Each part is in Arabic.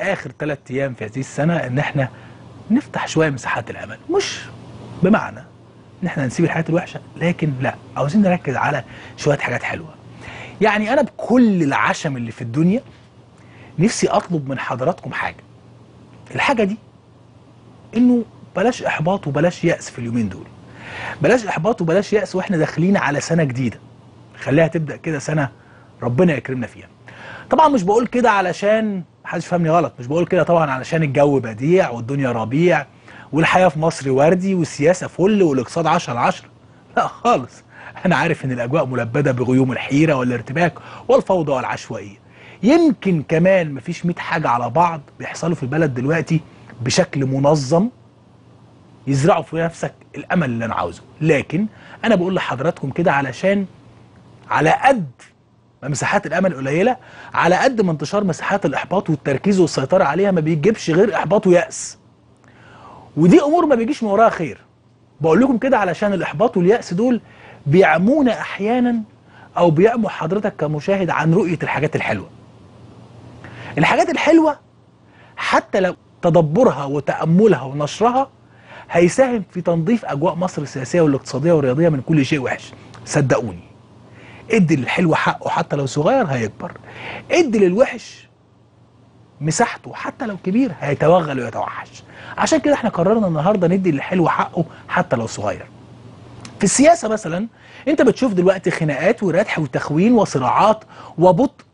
آخر ثلاث أيام في هذه السنة إن إحنا نفتح شوية مساحات الأمل. مش بمعنى إن إحنا نسيب الحاجات الوحشة لكن لا عاوزين نركز على شوية حاجات حلوة. يعني أنا بكل العشم اللي في الدنيا نفسي أطلب من حضراتكم حاجة. الحاجة دي إنه بلاش إحباط وبلاش يأس في اليومين دول. بلاش إحباط وبلاش يأس وإحنا داخلين على سنة جديدة. خليها تبدأ كده سنة ربنا يكرمنا فيها. طبعا مش بقول كده علشان محدش فهمني غلط. مش بقول كده طبعا علشان الجو بديع والدنيا ربيع والحياة في مصر وردي والسياسة فل والاقتصاد 10 على 10 لا خالص. أنا عارف إن الأجواء ملبدة بغيوم الحيرة والارتباك والفوضى والعشوائية. يمكن كمان مفيش 100 حاجة على بعض بيحصلوا في البلد دلوقتي بشكل منظم يزرعوا في نفسك الأمل اللي أنا عاوزه. لكن أنا بقول لحضراتكم كده علشان على قد مساحات الأمل قليلة على قد ما انتشار مساحات الإحباط والتركيز والسيطرة عليها ما بيجيبش غير إحباط ويأس. ودي أمور ما بيجيش من وراها خير. بقول لكم كده علشان الإحباط واليأس دول بيعمونا أحيانا أو بيعموا حضرتك كمشاهد عن رؤية الحاجات الحلوة. الحاجات الحلوة حتى لو تدبرها وتأملها ونشرها هيساهم في تنظيف أجواء مصر السياسية والاقتصادية والرياضية من كل شيء وحش. صدقوني. ادي للحلو حقه حتى لو صغير هيكبر. ادي للوحش مساحته حتى لو كبير هيتوغل ويتوحش. عشان كده إحنا قررنا النهارده ندي للحلو حقه حتى لو صغير. في السياسة مثلا انت بتشوف دلوقتي خناقات وردح وتخوين وصراعات وبطء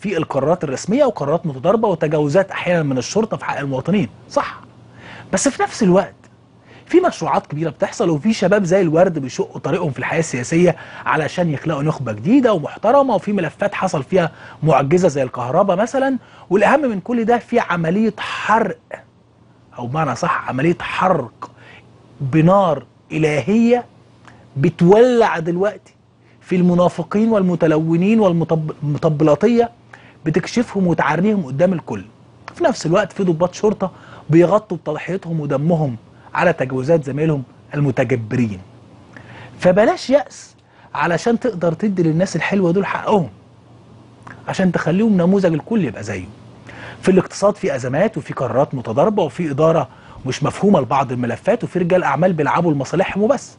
في القرارات الرسمية وقرارات متضاربة وتجاوزات أحيانا من الشرطة في حق المواطنين. صح. بس في نفس الوقت في مشروعات كبيرة بتحصل وفي شباب زي الورد بيشقوا طريقهم في الحياة السياسية علشان يخلقوا نخبة جديدة ومحترمة وفي ملفات حصل فيها معجزة زي الكهرباء مثلا. والأهم من كل ده في عملية حرق أو بمعنى صح عملية حرق بنار إلهية بتولع دلوقتي في المنافقين والمتلونين والمطبلاتيه بتكشفهم وتعريهم قدام الكل. في نفس الوقت في ضباط شرطة بيغطوا بتضحيتهم ودمهم. على تجاوزات زمايلهم المتجبرين. فبلاش يأس علشان تقدر تدي للناس الحلوة دول حقهم عشان تخليهم نموذج الكل يبقى زيه في الاقتصاد في أزمات وفي قرارات متضاربة وفي إدارة مش مفهومة لبعض الملفات وفي رجال أعمال بيلعبوا لمصالحهم وبس.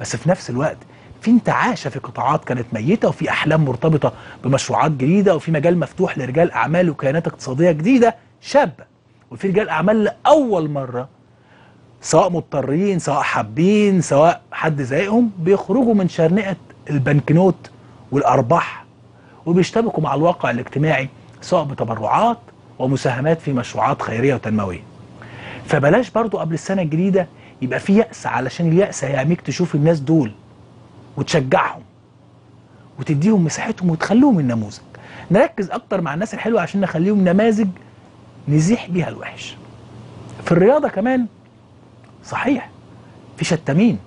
بس في نفس الوقت في انتعاشة في قطاعات كانت ميتة وفي أحلام مرتبطة بمشروعات جديدة وفي مجال مفتوح لرجال أعمال وكيانات اقتصادية جديدة شابة. وفي رجال أعمال لأول مرة سواء مضطرين سواء حابين سواء حد زيهم بيخرجوا من شرنقة البنكنوت والأرباح وبيشتبكوا مع الواقع الاجتماعي سواء بتبرعات ومساهمات في مشروعات خيرية وتنموية. فبلاش برضو قبل السنة الجديدة يبقى في يأس علشان اليأس هيعميك تشوف الناس دول وتشجعهم وتديهم مساحتهم وتخليهم النموذج. نركز أكتر مع الناس الحلوة عشان نخليهم نماذج نزيح بيها الوحش. في الرياضة كمان صحيح. في شتامين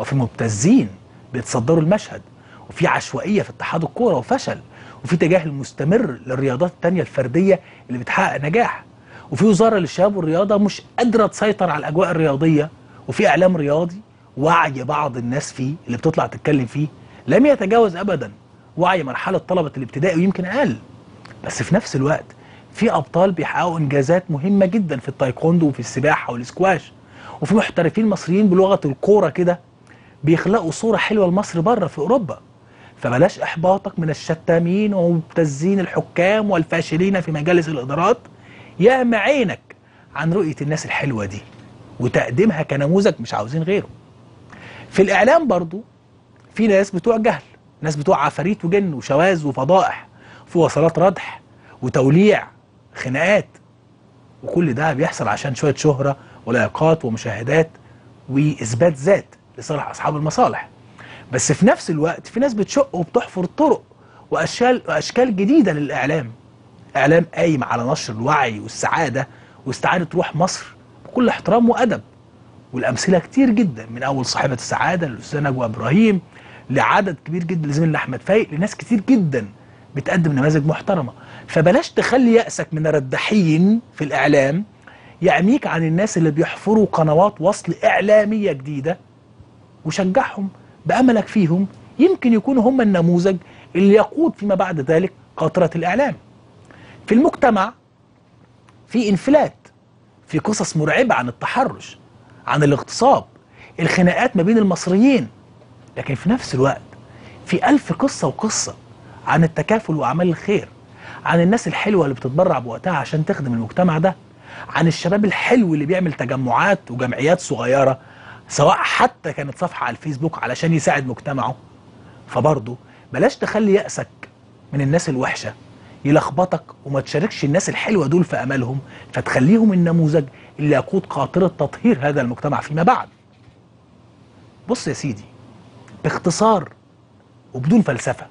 وفي مبتزين بيتصدروا المشهد وفي عشوائية في اتحاد الكورة وفشل وفي تجاهل مستمر للرياضات التانية الفردية اللي بتحقق نجاح وفي وزارة للشباب والرياضة مش قادرة تسيطر على الأجواء الرياضية وفي إعلام رياضي وعي بعض الناس فيه اللي بتطلع تتكلم فيه لم يتجاوز ابدا وعي مرحلة طلبة الابتدائي ويمكن أقل. بس في نفس الوقت في أبطال بيحققوا إنجازات مهمة جدا في التايكوندو وفي السباحة والسكواش. وفي محترفين مصريين بلغة الكورة كده بيخلقوا صورة حلوة لمصر بره في أوروبا. فبلاش إحباطك من الشتامين ومبتزين الحكام والفاشلين في مجالس الإدارات. يعمى عينك عن رؤية الناس الحلوة دي وتقديمها كنموذج مش عاوزين غيره. في الإعلام برضو في ناس بتوع جهل ناس بتوع عفاريت وجن وشواذ وفضائح في وصلات ردح وتوليع خناقات. وكل ده بيحصل عشان شوية شهرة ولايقات ومشاهدات وإثبات ذات لصالح أصحاب المصالح. بس في نفس الوقت في ناس بتشق وبتحفر طرق وأشكال وأشكال جديدة للإعلام. إعلام قايم على نشر الوعي والسعادة واستعاده روح مصر بكل احترام وأدب. والأمثلة كتير جدا من أول صاحبة السعادة للأستاذ نجوى إبراهيم لعدد كبير جدا لزميلنا أحمد فايق لناس كتير جدا بتقدم نماذج محترمة. فبلاش تخلي يأسك من الردحين في الإعلام يعميك عن الناس اللي بيحفروا قنوات وصل إعلامية جديدة وشجعهم بأملك فيهم يمكن يكونوا هم النموذج اللي يقود فيما بعد ذلك قاطرة الإعلام. في المجتمع في إنفلات في قصص مرعبة عن التحرش عن الاغتصاب الخناقات ما بين المصريين. لكن في نفس الوقت في ألف قصة وقصة عن التكافل وأعمال الخير عن الناس الحلوة اللي بتتبرع بوقتها عشان تخدم المجتمع ده. عن الشباب الحلو اللي بيعمل تجمعات وجمعيات صغيرة سواء حتى كانت صفحة على الفيسبوك علشان يساعد مجتمعه. فبرضه بلاش تخلي يأسك من الناس الوحشة يلخبطك وما تشاركش الناس الحلوة دول في أملهم فتخليهم النموذج اللي يقود قاطرة تطهير هذا المجتمع فيما بعد. بص يا سيدي باختصار وبدون فلسفة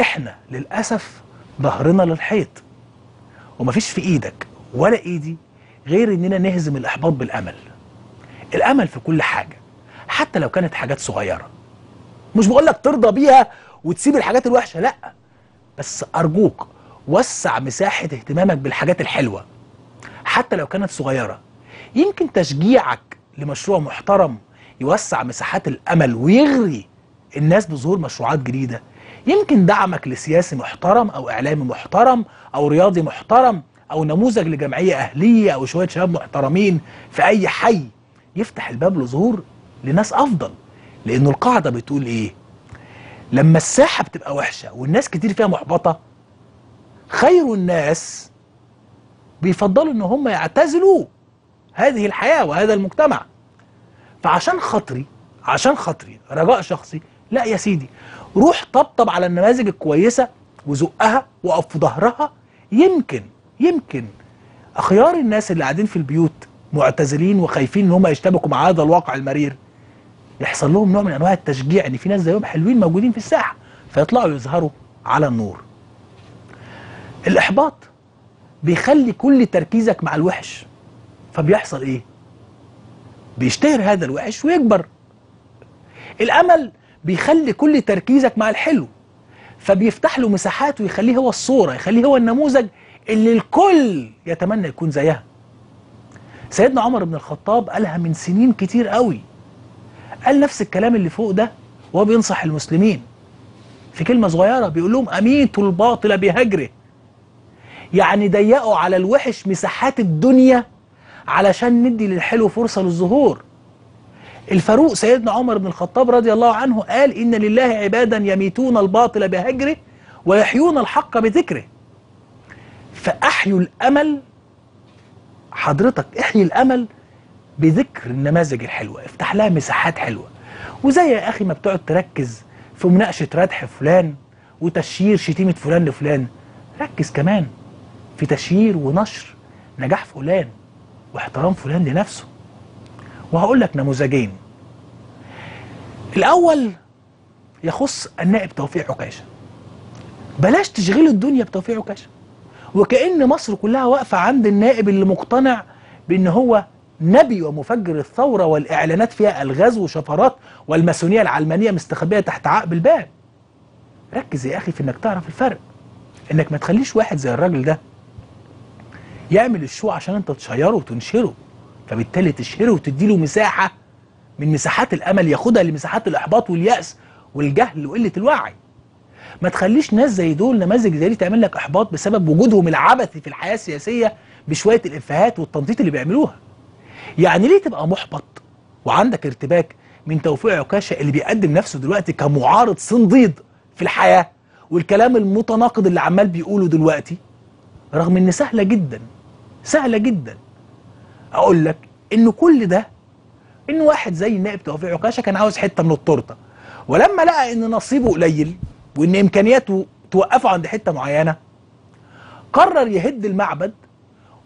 إحنا للأسف ظهرنا للحيط ومفيش في إيدك ولا ايدي غير اننا نهزم الاحباط بالامل. الامل في كل حاجة حتى لو كانت حاجات صغيرة. مش بقولك ترضى بيها وتسيب الحاجات الوحشة لا. بس أرجوك وسع مساحة اهتمامك بالحاجات الحلوة. حتى لو كانت صغيرة يمكن تشجيعك لمشروع محترم يوسع مساحات الأمل ويغري الناس بظهور مشروعات جديدة. يمكن دعمك لسياسي محترم أو إعلامي محترم أو رياضي محترم أو نموذج لجمعية أهلية أو شوية شباب محترمين في أي حي يفتح الباب لظهور لناس أفضل. لأنه القاعدة بتقول إيه؟ لما الساحة بتبقى وحشة والناس كتير فيها محبطة خير الناس بيفضلوا إن هم يعتزلوا هذه الحياة وهذا المجتمع. فعشان خاطري عشان خاطري رجاء شخصي لا يا سيدي روح طبطب على النماذج الكويسة وزقها وقف في ظهرها يمكن يمكن أخيار الناس اللي قاعدين في البيوت معتزلين وخايفين إن هم يشتبكوا مع هذا الواقع المرير يحصل لهم نوع من أنواع التشجيع إن في ناس زيهم حلوين موجودين في الساحة فيطلعوا يظهروا على النور. الإحباط بيخلي كل تركيزك مع الوحش فبيحصل إيه؟ بيشتهر هذا الوحش ويكبر. الأمل بيخلي كل تركيزك مع الحلو فبيفتح له مساحات ويخليه هو الصورة يخليه هو النموذج اللي الكل يتمنى يكون زيها. سيدنا عمر بن الخطاب قالها من سنين كتير قوي. قال نفس الكلام اللي فوق ده وهو بينصح المسلمين. في كلمة صغيرة بيقول لهم أميتوا الباطل بهجره. يعني ضيقوا على الوحش مساحات الدنيا علشان ندي للحلو فرصة للظهور. الفاروق سيدنا عمر بن الخطاب رضي الله عنه قال إن لله عبادا يميتون الباطل بهجره ويحيون الحق بذكره. فأحيوا الأمل حضرتك احيي الأمل بذكر النماذج الحلوة. افتح لها مساحات حلوة. وزي يا أخي ما بتقعد تركز في مناقشة ردح فلان وتشيير شتيمة فلان لفلان. ركز كمان في تشيير ونشر نجاح فلان واحترام فلان لنفسه. وهقول لك نموذجين. الأول يخص النائب توفيق عكاشة. بلاش تشغلوا الدنيا بتوفيق عكاشة. وكأن مصر كلها واقفة عند النائب اللي مقتنع بأن هو نبي ومفجر الثورة والإعلانات فيها ألغاز وشفرات والماسونية العلمانية مستخبية تحت عقب الباب. ركز يا أخي في أنك تعرف الفرق. أنك ما تخليش واحد زي الراجل ده يعمل الشو عشان أنت تشيره وتنشره فبالتالي تشهره وتديله مساحة من مساحات الأمل ياخدها لمساحات الإحباط واليأس والجهل وقلة الوعي. ما تخليش ناس زي دول نماذج زي دي تعمل لك إحباط بسبب وجودهم العبثي في الحياة السياسية بشوية الإفيهات والتنطيط اللي بيعملوها. يعني ليه تبقى محبط وعندك ارتباك من توفيق عكاشة اللي بيقدم نفسه دلوقتي كمعارض صنديد في الحياة والكلام المتناقض اللي عمال بيقوله دلوقتي؟ رغم إن سهلة جدا سهلة جدا. أقول لك إن كل ده إن واحد زي النائب توفيق عكاشة كان عاوز حتة من التورتة. ولما لقى إن نصيبه قليل وإن إمكانياته توقفه عند حتة معينة قرر يهد المعبد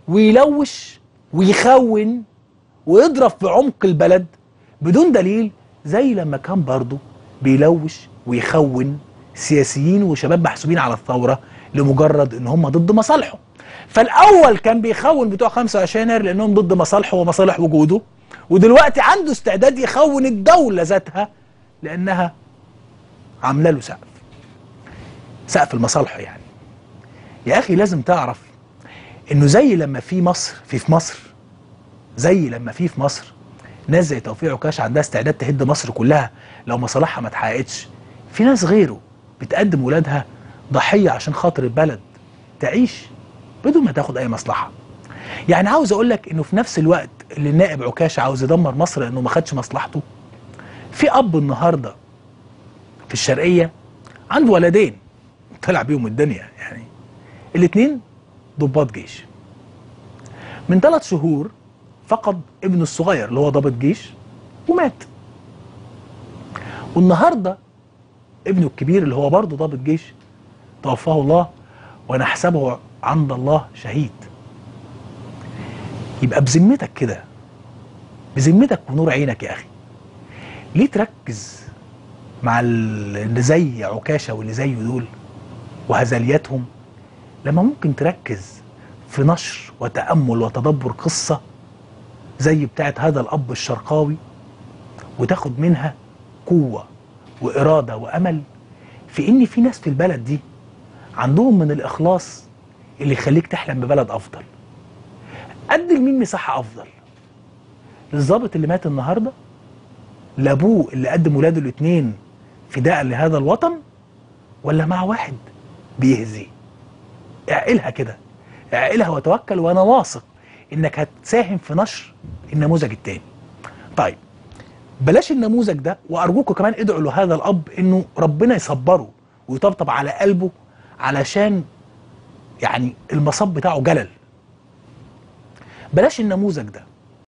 ويلوش ويخون ويضرب في عمق البلد بدون دليل زي لما كان برضه بيلوش ويخون سياسيين وشباب محسوبين على الثورة لمجرد إن هم ضد مصالحه. فالأول كان بيخون بتوع 25 يناير لأنهم ضد مصالحه ومصالح وجوده ودلوقتي عنده استعداد يخون الدولة ذاتها لأنها عاملة له سقف. سقف لمصالحه يعني. يا أخي لازم تعرف إنه زي لما في مصر في في مصر زي لما في في مصر ناس زي توفيق عكاش عندها استعداد تهد مصر كلها لو مصالحها ما اتحققتش. في ناس غيره بتقدم ولادها ضحية عشان خاطر البلد تعيش بدون ما تاخد أي مصلحة. يعني عاوز أقول لك إنه في نفس الوقت اللي النائب عكاشه عاوز يدمر مصر لأنه ما خدش مصلحته في أب النهارده في الشرقية عنده ولدين. طلع بيهم الدنيا يعني. الاثنين ضباط جيش. من ثلاث شهور فقد ابنه الصغير اللي هو ضابط جيش ومات. والنهاردة ابنه الكبير اللي هو برضه ضابط جيش توفاه الله ونحسبه عند الله شهيد. يبقى بذمتك كده بذمتك ونور عينك يا أخي. ليه تركز مع اللي زي عكاشة واللي زيه دول؟ وهزلياتهم لما ممكن تركز في نشر وتأمل وتدبر قصة زي بتاعت هذا الأب الشرقاوي وتاخد منها قوة وإرادة وأمل في إن في ناس في البلد دي عندهم من الإخلاص اللي يخليك تحلم ببلد أفضل. قد لمين مساحة أفضل؟ للظابط اللي مات النهارده؟ لأبوه اللي قدم ولاده الاثنين فداء لهذا الوطن؟ ولا مع واحد؟ بيهزي. اعقلها كده. اعقلها وتوكل وأنا واثق انك هتساهم في نشر النموذج التاني. طيب بلاش النموذج ده وأرجوكم كمان ادعوا لهذا الأب إنه ربنا يصبره ويطبطب على قلبه علشان يعني المصاب بتاعه جلل. بلاش النموذج ده.